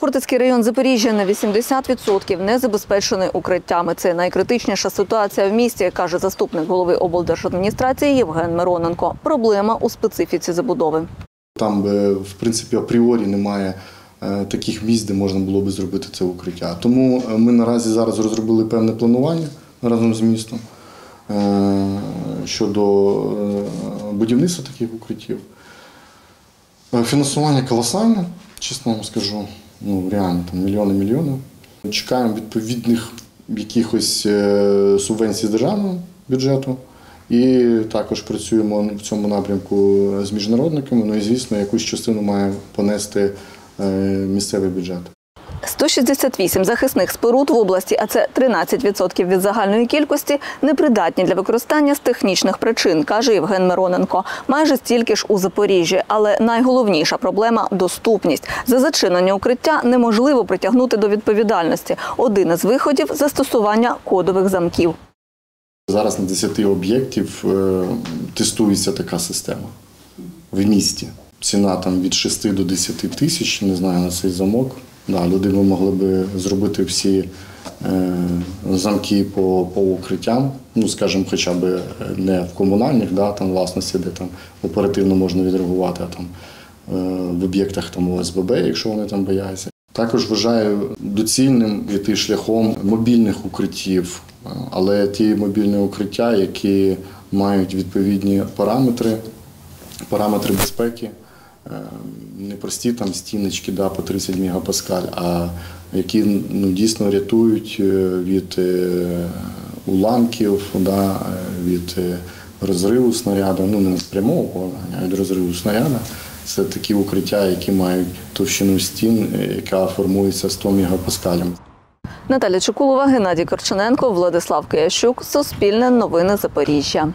Фортецький район Запоріжжя на 80% не забезпечений укриттями. Це найкритичніша ситуація в місті, каже заступник голови облдержадміністрації Євген Мироненко. Проблема у специфіці забудови. Там, е, в принципі, апріорі немає е, таких місць, де можна було би зробити це укриття. Тому е, ми наразі зараз розробили певне планування разом з містом щодо будівництва таких укриттів. Фінансування колосальне, чесно вам скажу. Ну, реально, там мільйони-мільйони. Чекаємо відповідних якихось е, субвенцій з державного бюджету. І також працюємо в цьому напрямку з міжнародниками. Ну і звісно, якусь частину має понести е, місцевий бюджет. 168 захисних споруд в області, а це 13% від загальної кількості, непридатні для використання з технічних причин, каже Євген Мироненко. Майже стільки ж у Запоріжжі. Але найголовніша проблема доступність. За зачинення укриття неможливо притягнути до відповідальності. Один із виходів застосування кодових замків. Зараз на 10 об'єктів е, тестується така система в місті. Ціна там від 6 до 10 тисяч, не знаю на цей замок. Да, люди ми могли би зробити всі е, замки по, по укриттям, ну скажімо, хоча б не в комунальних да, там, власності, де там оперативно можна відреагувати, а там е, в об'єктах там ОСББ, якщо вони там бояться. Також вважаю доцільним йти шляхом мобільних укриттів, е, але ті мобільні укриття, які мають відповідні параметри, параметри безпеки, е, не прості там стіночки да, по 30 мегапаскаль, а які ну, дійсно рятують е, від е, уламків, да, е, від розриву снаряду, ну не прямого а від розриву снаряду. Це такі укриття, які мають товщину стін, яка формується 100 мегапаскалями. Наталя Чукулова, Геннадій Корчененко, Владислав Киящук. Суспільне новини Запоріжжя.